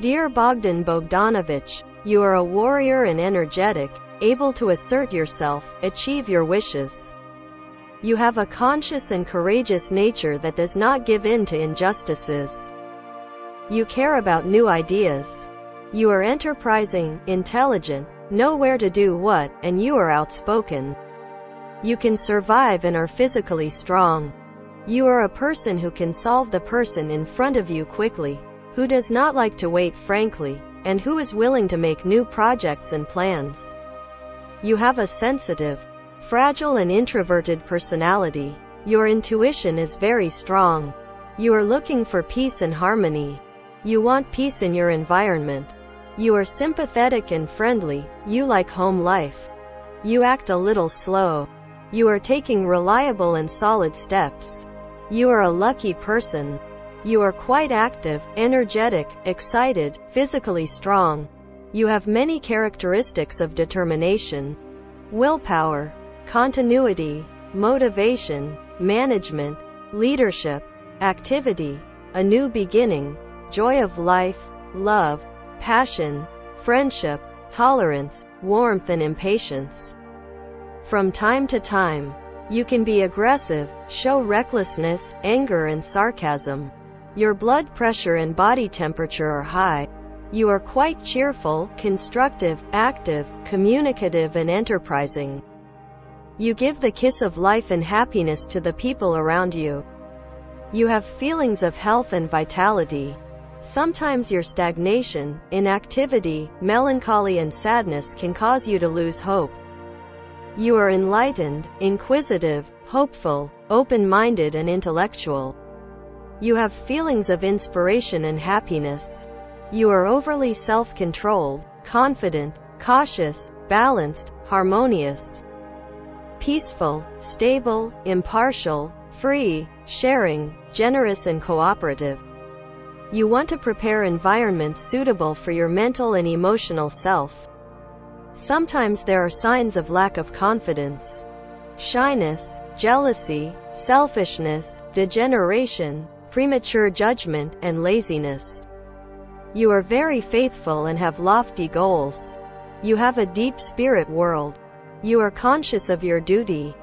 Dear Bogdan Bogdanović, you are a warrior and energetic, able to assert yourself, achieve your wishes. You have a conscious and courageous nature that does not give in to injustices. You care about new ideas. You are enterprising, intelligent, know where to do what, and you are outspoken. You can survive and are physically strong. You are a person who can solve the person in front of you quickly, who does not like to wait frankly, and who is willing to make new projects and plans. You have a sensitive, fragile and introverted personality. Your intuition is very strong. You are looking for peace and harmony. You want peace in your environment. You are sympathetic and friendly. You like home life. You act a little slow. You are taking reliable and solid steps. You are a lucky person. You are quite active, energetic, excited, physically strong. You have many characteristics of determination, willpower, continuity, motivation, management, leadership, activity, a new beginning, joy of life, love, passion, friendship, tolerance, warmth and impatience. From time to time, you can be aggressive, show recklessness, anger and sarcasm. Your blood pressure and body temperature are high. You are quite cheerful, constructive, active, communicative and enterprising. You give the kiss of life and happiness to the people around you. You have feelings of health and vitality. Sometimes your stagnation, inactivity, melancholy and sadness can cause you to lose hope. You are enlightened, inquisitive, hopeful, open-minded and intellectual. You have feelings of inspiration and happiness. You are overly self-controlled, confident, cautious, balanced, harmonious, peaceful, stable, impartial, free, sharing, generous and cooperative. You want to prepare environments suitable for your mental and emotional self. Sometimes there are signs of lack of confidence, shyness, jealousy, selfishness, degeneration, premature judgment, and laziness. You are very faithful and have lofty goals. You have a deep spirit world. You are conscious of your duty.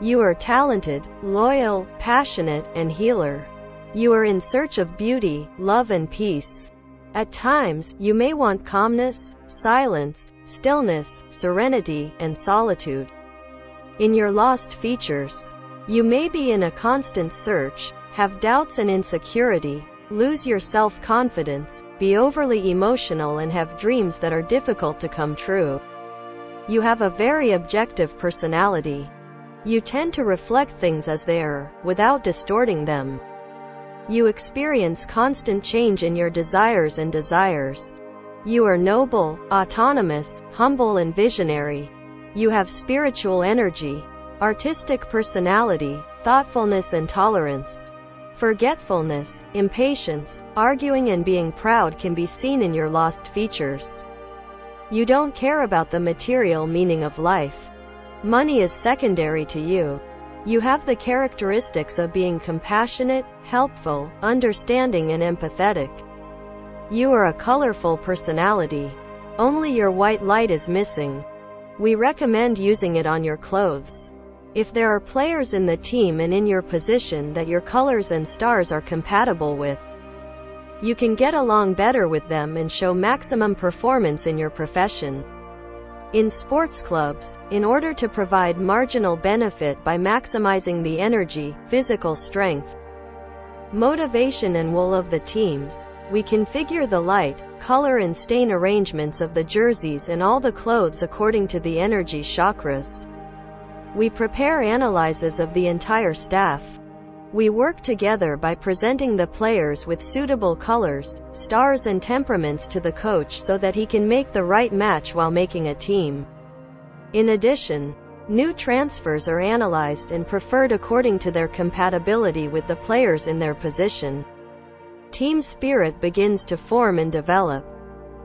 You are talented, loyal, passionate, and healer. You are in search of beauty, love and peace. At times, you may want calmness, silence, stillness, serenity, and solitude. In your lost features, you may be in a constant search, have doubts and insecurity, lose your self-confidence, be overly emotional and have dreams that are difficult to come true. You have a very objective personality. You tend to reflect things as they are, without distorting them. You experience constant change in your desires and desires. You are noble, autonomous, humble and visionary. You have spiritual energy, artistic personality, thoughtfulness and tolerance. Forgetfulness, impatience, arguing and being proud can be seen in your lost features. You don't care about the material meaning of life. Money is secondary to you. You have the characteristics of being compassionate, helpful, understanding and empathetic. You are a colorful personality. Only your white light is missing. We recommend using it on your clothes. If there are players in the team and in your position that your colors and stars are compatible with, you can get along better with them and show maximum performance in your profession. In sports clubs, in order to provide marginal benefit by maximizing the energy, physical strength, motivation and wool of the teams, we configure the light, color and stain arrangements of the jerseys and all the clothes according to the energy chakras. We prepare analyses of the entire staff. We work together by presenting the players with suitable colors, stars and temperaments to the coach so that he can make the right match while making a team. In addition, new transfers are analyzed and preferred according to their compatibility with the players in their position. Team spirit begins to form and develop.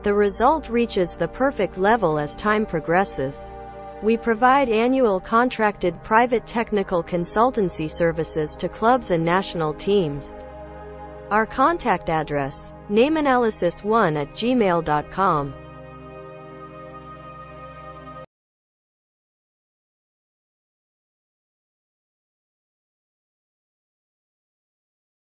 The result reaches the perfect level as time progresses. We provide annual contracted private technical consultancy services to clubs and national teams. Our contact address, nameanalysis1 at gmail.com.